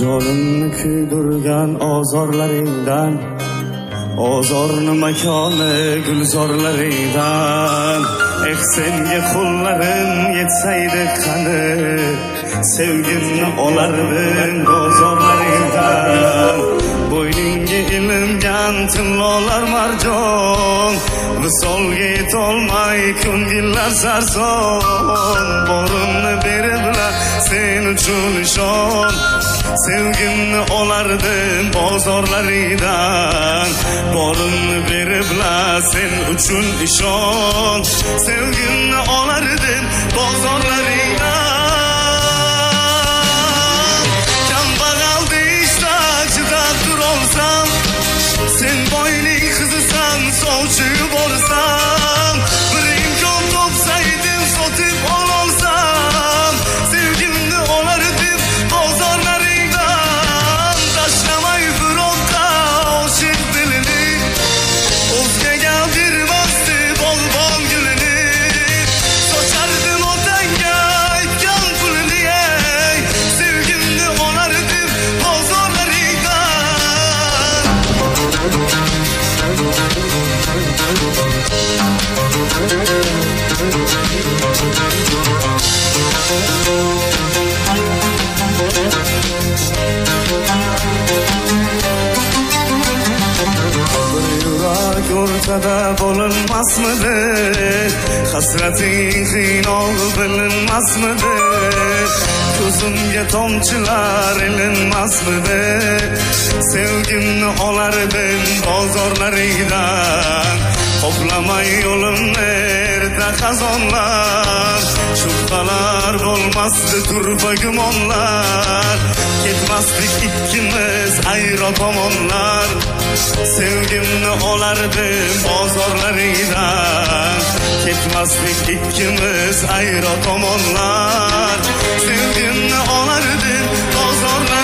jonimni kuydirgan ozorlaringdan ozorni makoni gulzorlaringdan eh senga qo'llarim yetsaydi qani sevgimni olardim bozorlaringdan bo'yningga ilingan tillolar marjon visolga yetolmay ko'ngillar sarson. Borimni beriblar sen uchun ishon sevgimni olardim bozorlaringdan borimni beriblar sen uchun ishon sevgimni olardim bozorlaringdan mıdır? Hasretin ol bilinmez midir? Gözümge tomçılar ilinmez midir? Sevgimni olar bozorlarıydan Toplamayı yolun nerede kazanlar? Şurtalar olmazdı turbagım onlar. Gitmezdi ikimiz ayrılmam onlar. Sevgimle olardım o zorlarıyla Gitmezdik ikimiz ayrılmam onlar. Sevgimle olardım o zorlarıyla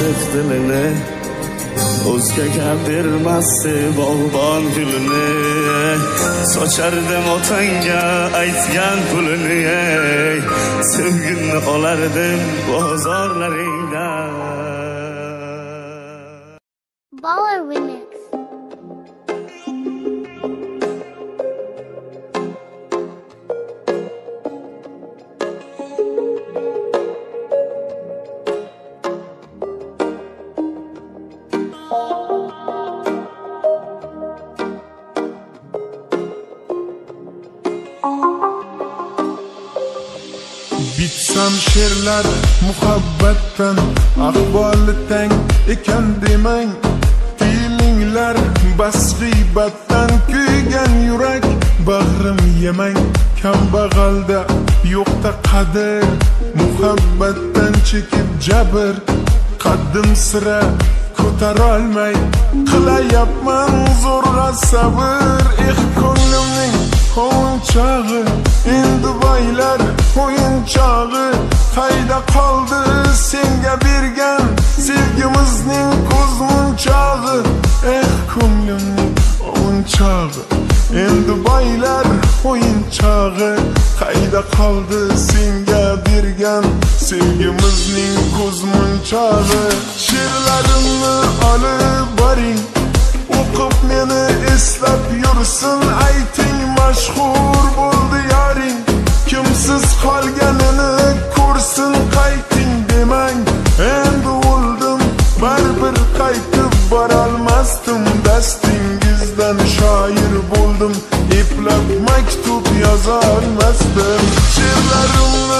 oshiq dilini o'zgaga bermasdi bog'bon gulini sochardim otangga aytgan pulini ey sevgimni olardim bozorlaringdan she'rlar muhabbatdan ahvoli tang ekan demang. Tiyilinglar bas g'iybatdan kuygan yurak bag'rim yemang. Kambag'alda yo'qda qadr muhabbatdan chekib jabr. Qaddim sira ko'tarolmay qilayapman zo'rg'a sabr. Eh ko'nglimning qo'nchog'i endi boylar o'yinchog'i Fayda qoldi senga bergan sevgimizning ko'zmunchog'i eh ko'nglimning o'yinchog'i endi boylar o'yinchog'i qayda qoldi senga bergan sevgimizning ko'zmunchog'i she'rlarimni olib boring o'qib meni eslab yursin ayting mashhur bo'ldi yoring kimsiz qolganini ko'rsin qayting demang endi o'ldim baribir qaytib borolmasdim dastingizdan shoir bo'ldim eplab maktub yozolmasdim she'rlarimni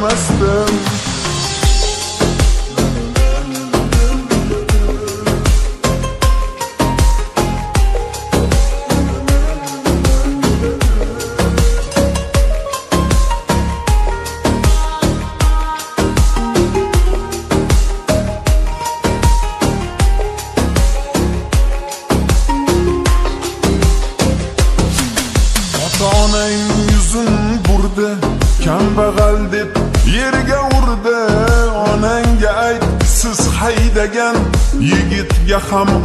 mas come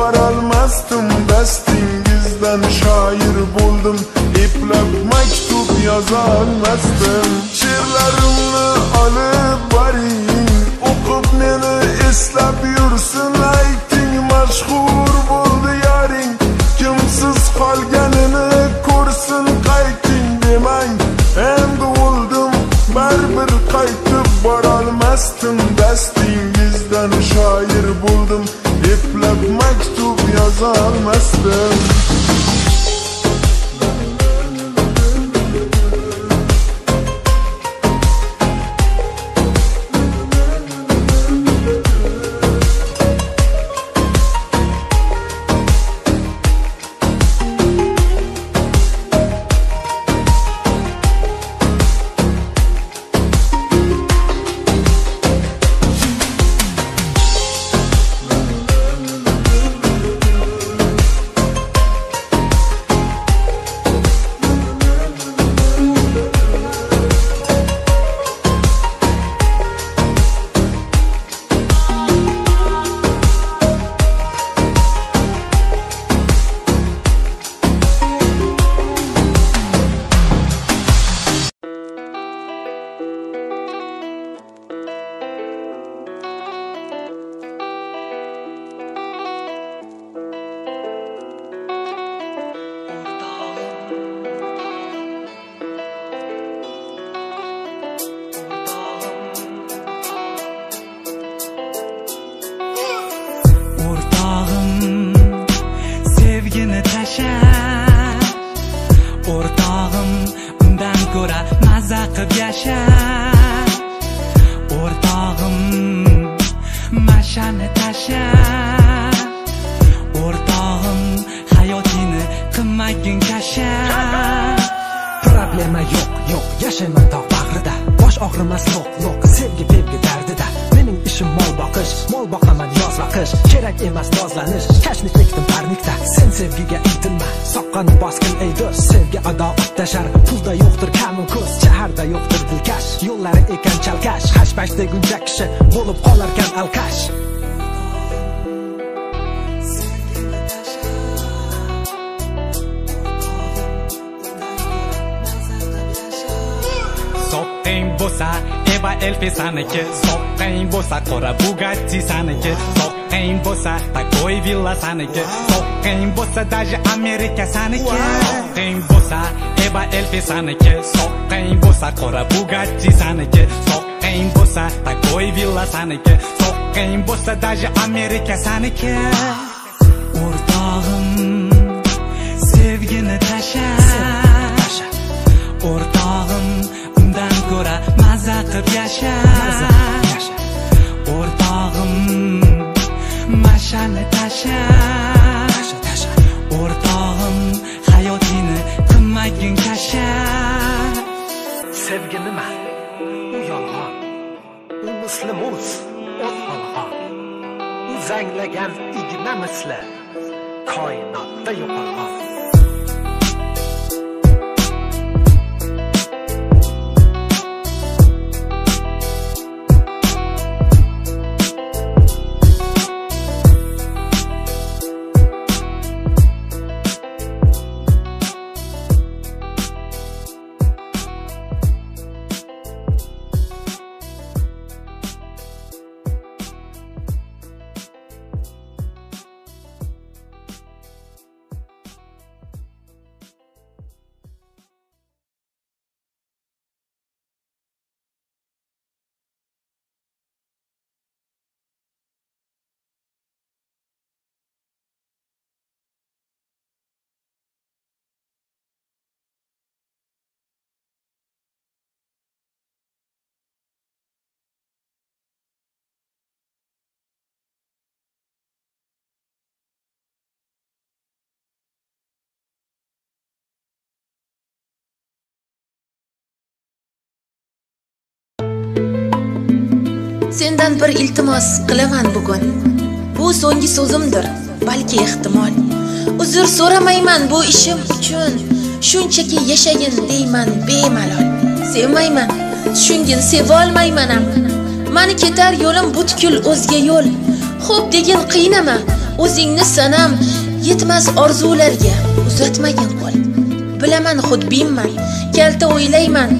baralmasdım Bestingizden şair buldum. İplak mektup yazalmasdım Şiirlerimle alıp varayım Okup beni islap yursun Aytin maşhur buldu yarın. Kimsiz kalgenini kursun Kaytin demen Hem oldum berber kaytıp Baralmasdım Bestingizden şair buldum azalmazdım sevgini tasha o'rtog'im undan ko'ra maza qilib yasha chiqish kerak emas nozlanish kashmir chekdim parnikda sen sevgiga intilma soqqani bosgin ey do'st. Sevgi ado tashar pulda yo'qdir kamu ko'z. Shaharda yo'qdir dilkash yo'llari ekan chalkash. Hashpash deguncha kishi bo'lib qolarkan alkash. Soqqang bo'lsa eva elfi saniki. Soqqang bo'lsa qora bugatti saniki. Soqqing bo'lsa takoy villa saniki soqqing bo'lsa даже amerika saniki soqqing bo'lsa eba elfi saniki soqqang bo'lsa qora bugatti saniki soqqang bo'lsa takoy villa saniki soqqang bo'lsa даже amerika saniki o'rtog'im sevgini tasha o'rtog'im undan ko'ra maza qilib yasha mashani tasha o'rtog'im hayotingni qilmagin kasha sevgi nima? U yolg'on. U misli muz. O'z olg'on u zanglagan igna misli. Koinotda yo'qolg'on. Sendan bir iltimos qilaman bugun. Bu so'nggi so'zimdir balki ehtimol. Uzr so'ramayman bu ishim uchun. Shunchaki yashagin deyman bemalol. Sevmayman tushungin sevolmayman ham. Mani ketar yo'lim butkul o'zga yo'l. Xo'p degin qiynama o'zingni sanam. Yetmas orzularga uzatmagin qo'l. Bilaman xudbinman kalta o'ylayman.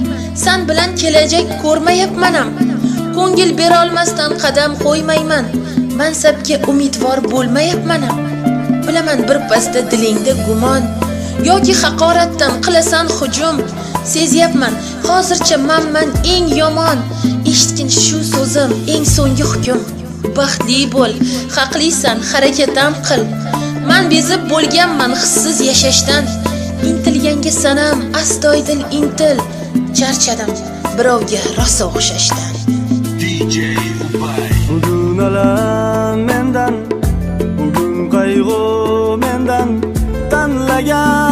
San bilan kelajak ko'rmayapman ham. Ko'ngil berolmasdan qadam qo'ymayman. Mansabga umidvor bo'lmayapman ham bilaman bir pasda dilingda gumon yoki haqoratdan qilasan hujum. Sezyapman hozircha manman eng yomon. Eshitgin shu so'zim eng so'nggi hukm. Baxtli bo'l haqlisan harakatam qil. Man bezib bo'lganman hissiz yashashdan. Intilganga sanam astoydil intil. Charchadim birovga rosa o'xshashdan. DJ Ubay Bugün alan menden Bugün kaygı menden Tanlagan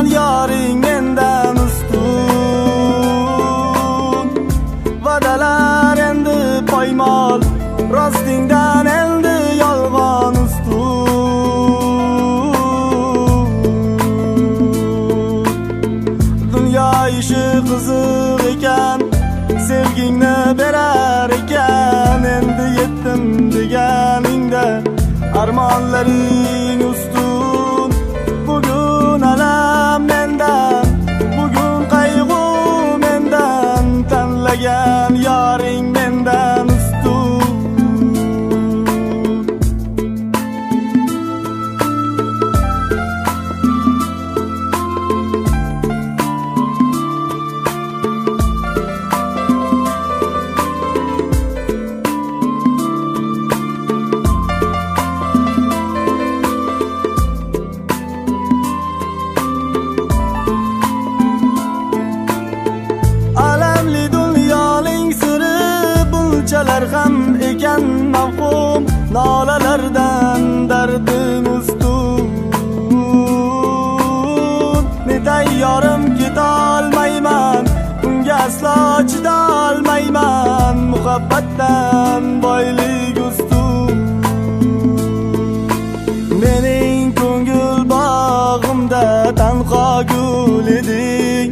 let yollarım muhabbatdan boylik ustun mening ko'ngil bog'imda tanho gul eding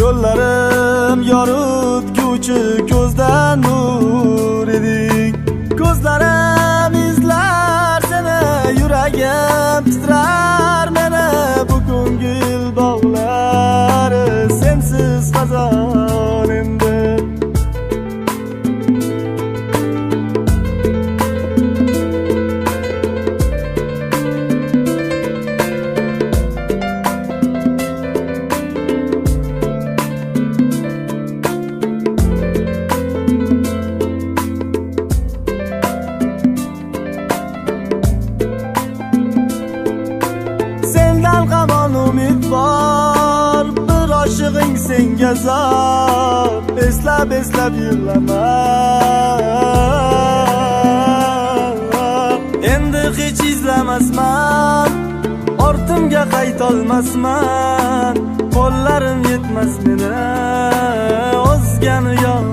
yo'llarim yoritguvchi ko'zdan nur eding ko'zlarim izlar seni yuragim titrar meni. Bu ko'ngil bog'lari sensiz xazon endi. beslab yurlaman endi hech izlamasman. Ortimga qaytolmasman qo'llarim yetmas meni. O'zgani yo'q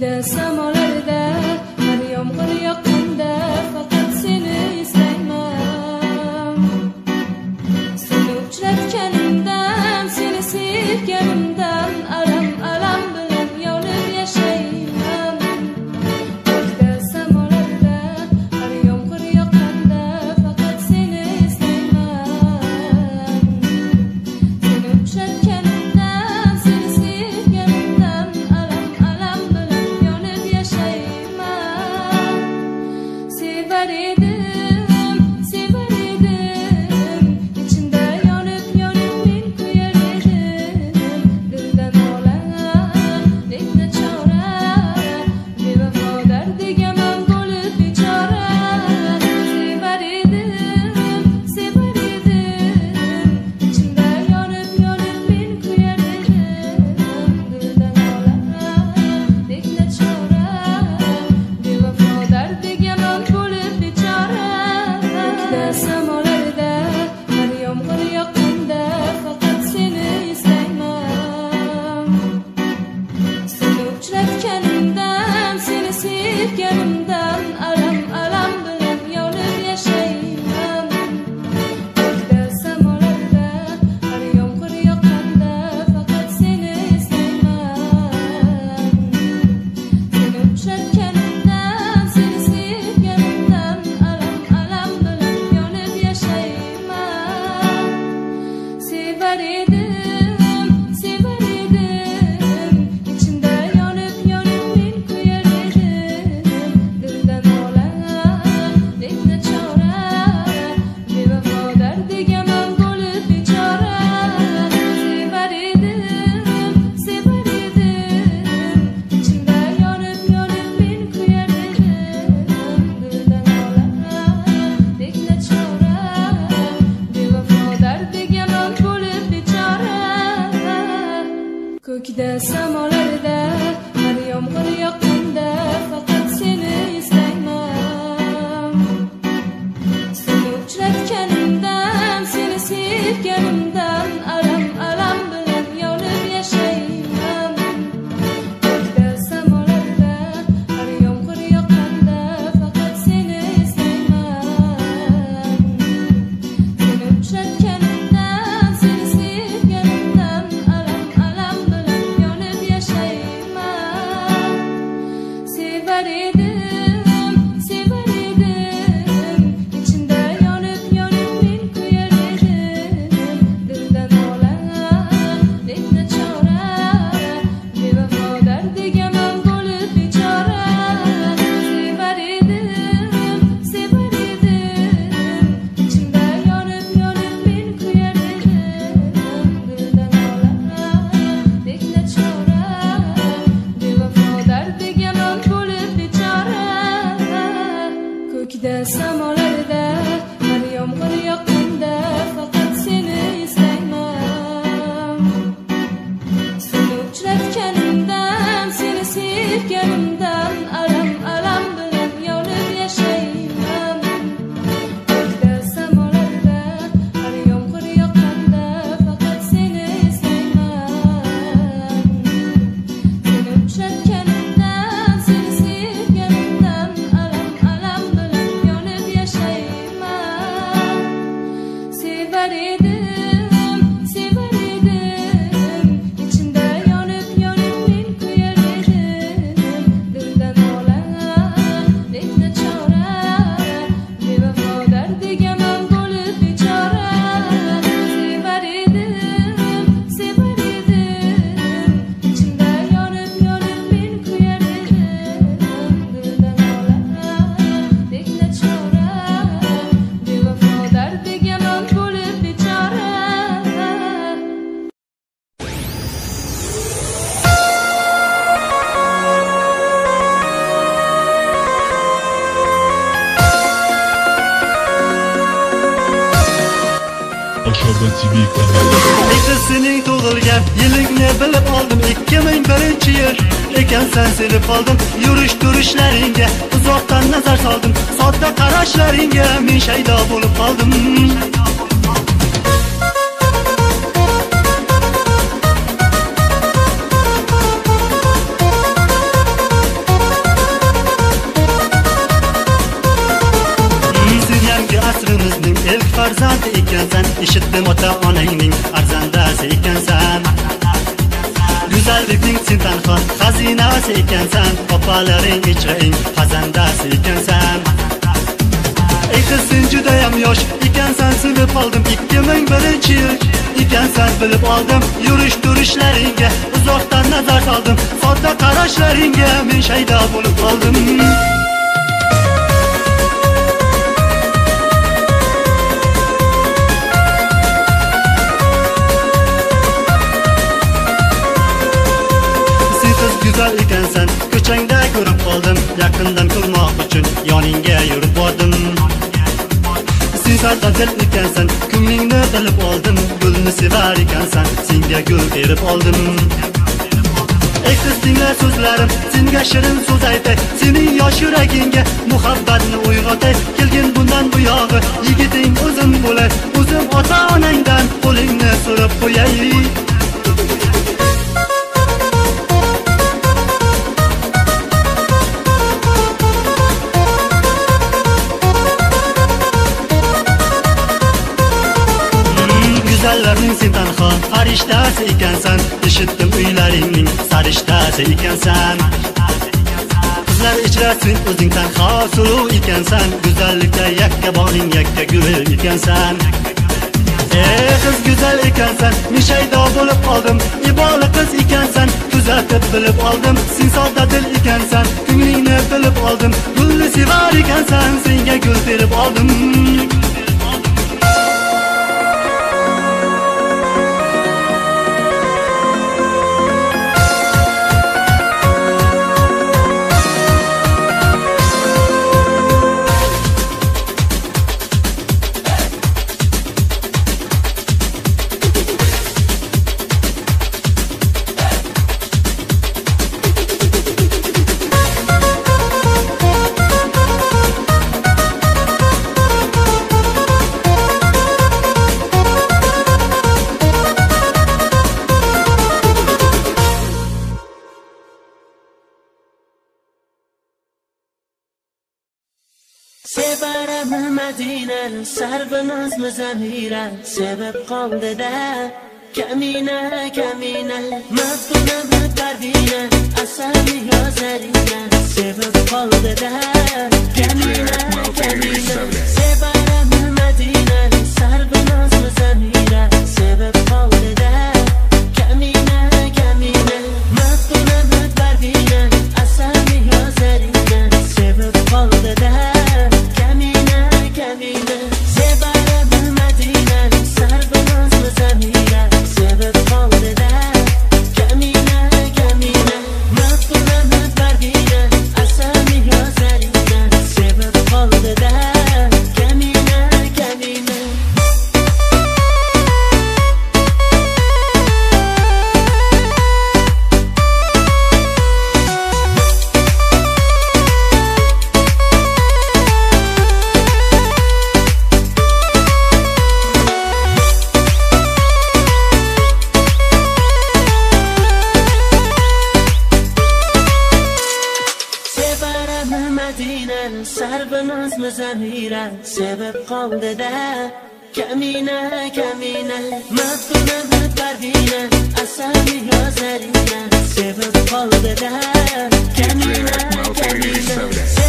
the summer kaldım Şefalərin içəyim Xəzəndəs ikənsən Ey cüdəyəm yoş İkənsən sinib aldım 2001-ci il İkənsən bilib aldım Yürüş duruşləringə Uzaqdan nəzər saldım Sodda qaraşləringə Min şeydə bulub qaldım Müzik güzel ikensen Köçengde qoldim yaqindan qilmoq uchun yoningga yurib bordim sen sarg'adil ekansan ko'nglingni bilib oldim gulni sevar ekansan senga gul terib oldim. Ey qiz tingla so'zlarim senga shirin so'z aytay sening yosh yuragingga muhabbatni uyg'otay. Kelgin bundan buyog'i yigiting o'zim bo'lay o'zim ota onangdan qo'lingni so'rab qo'yay. Güzellarning sen tanho farishtasi ekansan. Eshitdim uylaringning sarishtasi ekansan. Qizlar ichra sen o'zing tanho suluv ekansan. Go'zallikda yakka boring yakka gul ekansan. Ey qiz go'zal ekansan men shaydo bo'lib qoldim. Iboli qiz ekansan kuzatib bilib oldim. Sen sodda dil ekansan ko'nglingni bilib oldim. Gulni sevar ekansan senga gul terib oldim. زمیره سبب قالده ده کمینه کمینه مفتونه مد بردینه اصلا یا زرینه سبب قالده ده کمینه کمینه سبرم مدینه. سر به ناز زمیره سبب قالده ده کمینه کمینه سبب قلد ده کمینه کمینه مفتونه بود بردینه اصلی لازرینه سبب قلد ده کمینه کمینه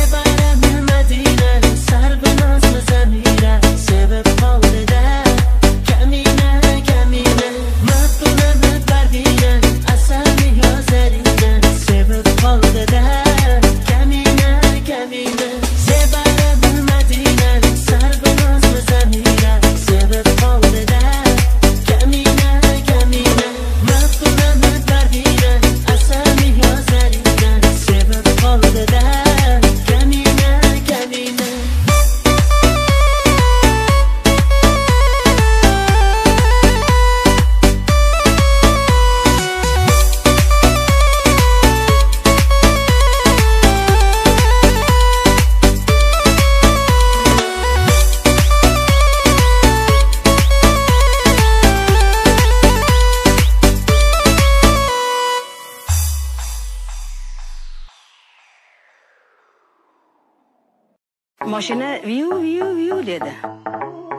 Mashina viu viu viu dedi.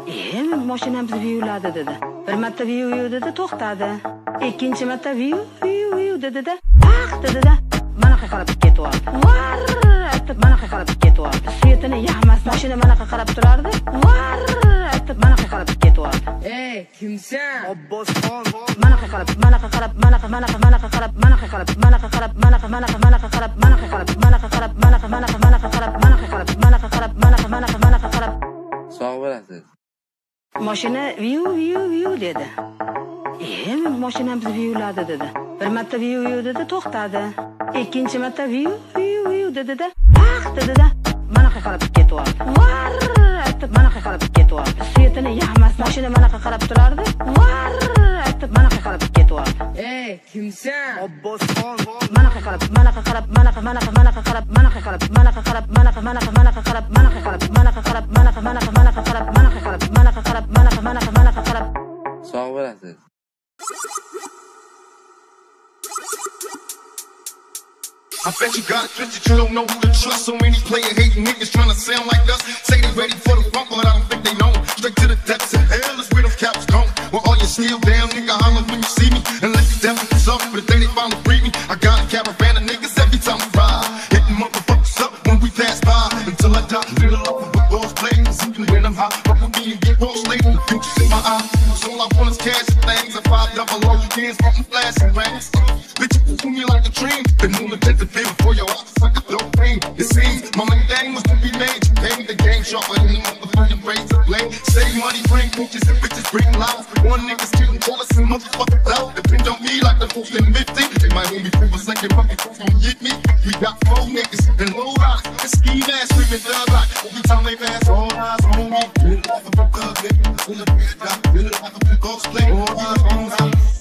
E, moshinamiz viyuladi dedi. Bir marta viu viu dedi, to'xtadi. Ikkinchi marta viu viu viu dedida paq dedida manaqa qarab ketyapti. Var aytib manaqa qarab ketyapti. Svetini yoqmas, mashina manaqa qarab turardi. Var aytib manaqa qarab ketyapti. Ey, kimsan? Abbosxon. Manaqa qarab, manaqa qarab, manaqa manaqa manaqa qarab, manaqa qarab, manaqa qarab, manaqa manaqa manaqa qarab, manaqa qarab, manaqa qarab, manaqa manaqa manaqa qarab, manaqa qarab, manaqa qarab, manaqa manaqa manaqa qarab. sog' bo'lasiz Mashina viu viu viu dedi. E, mashinamiz viyuladi dedi. Bir marta viu viu dedi, to'xtadi. Ikkinchi marta viu viu viu dedi-da, paq dedi-da, manaqa qarab ketyapti. Var aytib mana qayerqa qarab ketyapti svetini yoqmas mashina mana qayerqa qarab turardi var aytib mana qayerqa qarab ketyapti ey kimsan obbosxon mana qayerqa qarab mana qayerqa qarab mana qayerqa mana qayerqa mana qayerqa qarab mana qayerqa qarab mana qayerqa qarab mana qayerqa mana qayerqa mana qayerqa qarab mana qayerqa qarab mana qayerqa qarab mana qayerqa mana qayerqa mana qayerqa qarab mana qayerqa qarab mana qayerqa qarab mana qayerqa mana qayerqa mana qayerqa qarab sog' bo'lasiz I bet you got it twisted, you don't know who to trust. So many player hating niggas trying to sound like us. Say they ready for the rumble, but I don't think they know. Straight to the depths of hell is where them caps gone. Well, all you still down, nigga, holler when you see me. And let you definitely suffer, but the day they finally free me. I got a caravan of niggas every time we ride. Hitting motherfuckers up when we pass by. Until I die, fill up with those blades. Even when I'm high, rock with me and get close later. The future's in my eye. So all I want is cash and things. If I double O, you from flashing rings. Bitch, you do me like a dream. The new legend feel before your eyes, like a dope pain. It seems my main thing was to be made. You paid the game sharper than the motherfucking braids of blame. Save money bring bitches and bitches bring lies. One nigga's killing bullets and motherfucking out. Depend on me like the folks in 50. They might hold me for a second, but before gon' get me. We got four niggas and low rocks. And ski ass screaming thug like every time they pass, all eyes on me. Feel like a book of nigga. Feel like a ghost play. All eyes on me.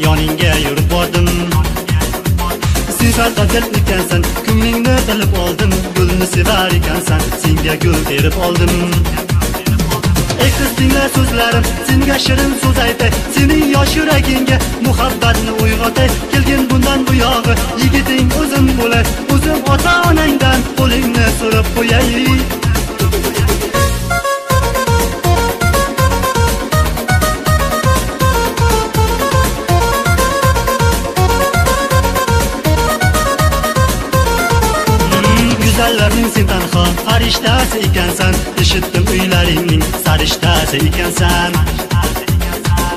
Yoningga yurib bordim. Sen sarqadil ekansan ko'nglingni bilib oldim gulni sevar ekansan senga gul terib oldim. Ey qiz tingla so'zlarim senga shirin so'z aytay sening yosh yuragingga muhabbatni uyg'otay. Kelgin bundan buyog'i yigiting o'zim bo'lay o'zim ota onangdan qo'lingni so'rab qo'yay. Go'zallarning sen tanho farishtasi ekansan Eshitdim uylaringning sarishtasi ekansan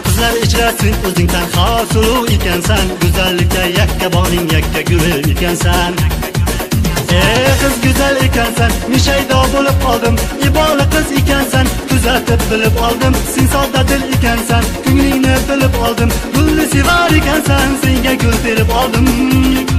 Qizlar ichra sen o'zing tanho suluv ekansan Go'zallikka yakka e, boning yakka guli ekansan Ey qiz go'zal ekansan men bo'lib qoldim iboli qiz ekansan kuzatib bilib oldim sen sodda dil ekansan ko'nglingni bilib oldim gulni sevar ekansan senga gul terib oldim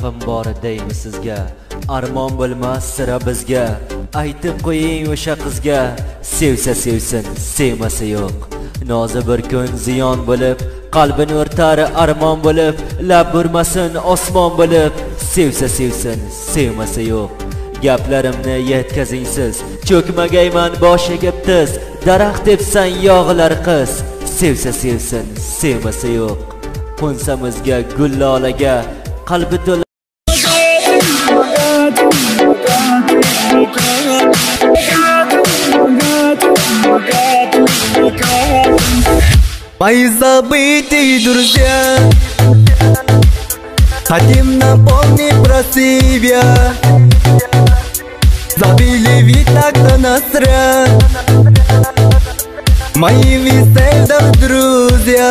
bir gapim bor deymi sizga? Armon bo'lmas sira bizga. Aytib qo'ying o'sha qizga. Sevsa sevsin sevmasa yo'q. Nozi bir kun ziyon bo'lib qalbini o'rtar armon bo'lib lab burmasin osmon bo'lib. Sevsa sevsin sevmasa yo'q. Gaplarimni yetkazing siz cho'kmagayman boshiga tiz. Daraxt debsan yog'ilar qiz. Sevsa sevsin sevmasa yo'q. Qo'nsamizga gul lolaga qalbi to'la Мои забытые друзья Хотим напомнить про себя. Забили ведь так-то нас зря Мои весельных друзья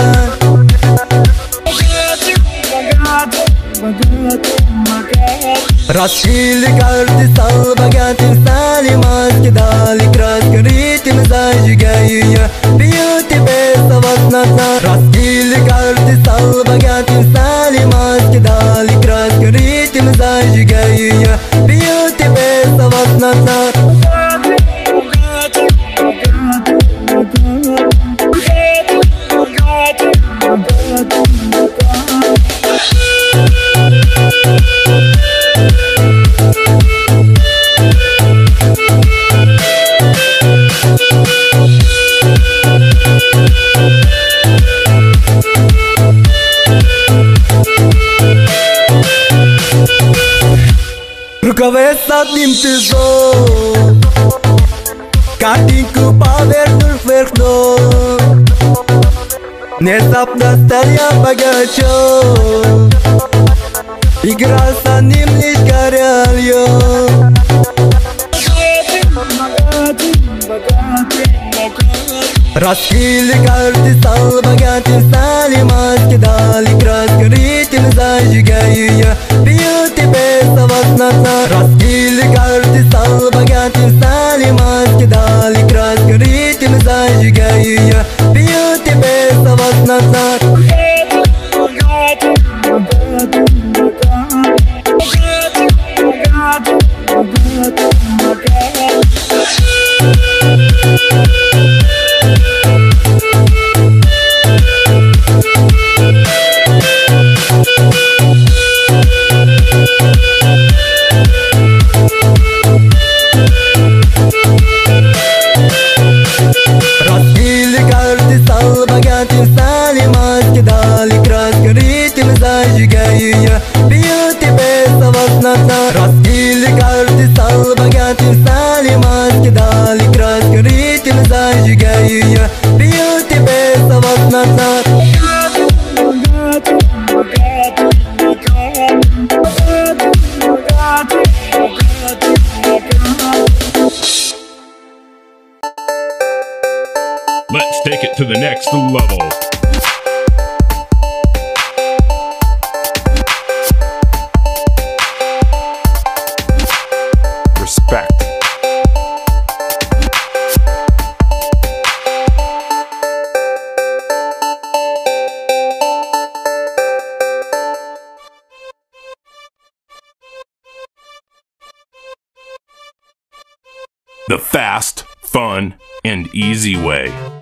Раскрыли карты, стал богатым, стали маски, дали краску, ритм зажигаю я, пью тебе совостно Раскрыли карты, стал богатым, стали маски, дали краску, ритм зажигаю я, пью тебе совостно Рукаве Cabeza timtizor Catin cu paverul verhnor Внезапно стал богачом. Играл с ним лишь горел я Богатый, богатый, богатый Раскрыли карты, стал богатым, стали маски, дали краску, ритм зажигаю я, пью тебе совостно Раскрыли карты, стал богатым, стали маски, дали краску, ритм зажигаю я, пью тебе совостно Fun, and easy way.